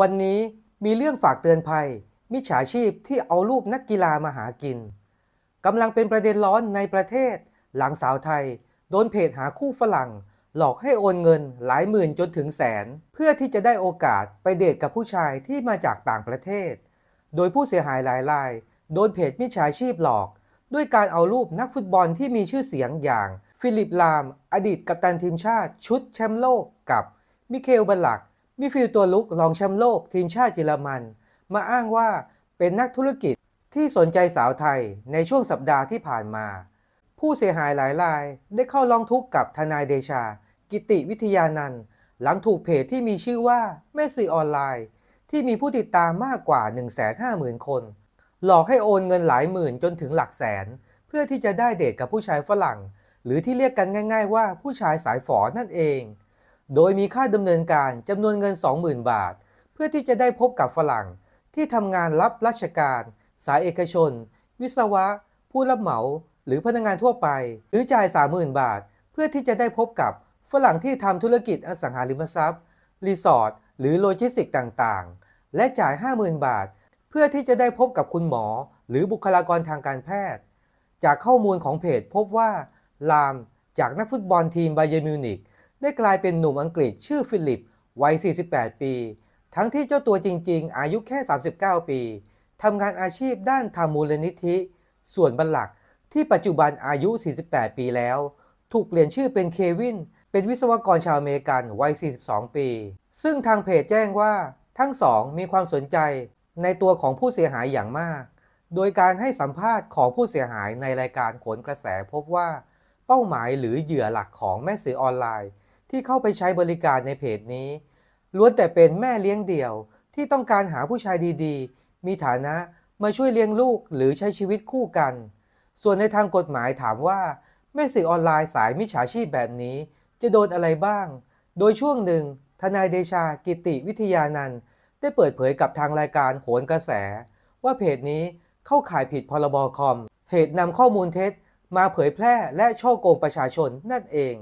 วันนี้มีเรื่องฝากเตือนภัย มิจฉาชีพที่เอารูปนักกีฬามาหากินกำลังเป็นประเด็นร้อนในประเทศ หลังสาวไทย โดนเพจหาคู่ฝรั่ง หลอกให้โอนเงินหลายหมื่นจนถึงแสน เพื่อที่จะได้โอกาสไปเดทกับผู้ชายที่มาจากต่างประเทศ โดยผู้เสียหายหลายราย โดนเพจมิจฉาชีพหลอก ด้วยการเอารูปนักฟุตบอลที่มีชื่อเสียงอย่าง ฟิลิปลาม อดีตกัปตันทีมชาติ ชุดแชมป์โลกกับมิชาเอลบัลลัค มิดฟิลด์ตัวรุกรองแชมป์โลกทีมชาติเยอรมัน มาอ้างว่าเป็นนักธุรกิจที่สนใจสาวไทยในช่วงสัปดาห์ที่ผ่านมา ผู้เสียหายหลายรายได้เข้าร้องทุกข์กับทนายเดชา กิติวิทยานันท์หลังถูกเพจที่มีชื่อว่าแม่สื่อออนไลน์ ที่มีผู้ติดตามมากกว่า 150,000 คน หลอกให้โอนเงินหลายหมื่นจนถึงหลักแสน เพื่อที่จะได้เดทกับผู้ชายฝรั่ง หรือที่เรียกกันง่าย ๆ ว่าผู้ชายสายฝอนั่นเอง โดยมีค่าดำเนินการจำนวนเงิน 20,000 บาท เพื่อที่จะได้พบกับฝรั่ง ที่ทำงานรับราชการ สายเอกชน วิศวะ ผู้รับเหมา หรือพนักงานทั่วไป หรือจ่าย 30,000 บาท เพื่อที่จะได้พบกับฝรั่งที่ทำธุรกิจอสังหาริมทรัพย์ รีสอร์ท หรือโลจิสติกต่างๆ และจ่าย 50,000 บาท เพื่อที่จะได้พบกับคุณหมอ หรือบุคลากรทางการแพทย์ จากข้อมูลของเพจพบว่าลาห์มจากนักฟุตบอลทีมไบเอิร์นมิวนิก ได้กลายเป็นหนุ่มอังกฤษชื่อฟิลิปวัย 48 ปี ทั้งที่เจ้าตัวจริง ๆ อายุแค่ 39 ปีทำงานอาชีพด้านทำมูลนิธิ ส่วนบัลลัคที่ปัจจุบันอายุ 48 ปีแล้ว ถูกเปลี่ยนชื่อเป็นเควิน เป็นวิศวกรชาวอเมริกันวัย 42 ปี ซึ่งทางเพจแจ้งว่าทั้งสองมีความสนใจในตัวของผู้เสียหายอย่างมาก โดยการให้สัมภาษณ์ของผู้เสียหายในรายการขนกระแสพบว่า เป้าหมายหรือเหยื่อหลักของแม่สื่อออนไลน์ ที่เข้าไปใช้บริการในเพจนี้ ล้วนแต่เป็นแม่เลี้ยงเดี่ยวที่ต้องการหาผู้ชายดีๆ มีฐานะมาช่วยเลี้ยงลูกหรือใช้ชีวิตคู่กัน ส่วนในทางกฎหมายถามว่าแม่สื่อออนไลน์สายมิจฉาชีพแบบนี้ จะโดนอะไรบ้าง โดยช่วงหนึ่ง ทนายเดชากิติวิทยานันท์ได้เปิดเผยกับทางรายการโขนกระแส ว่าเพจนี้เข้าข่ายผิดพรบคอม เหตุนำข้อมูลเท็จ มาเผยแพร่และช่อโกงประชาชนนั่นเอง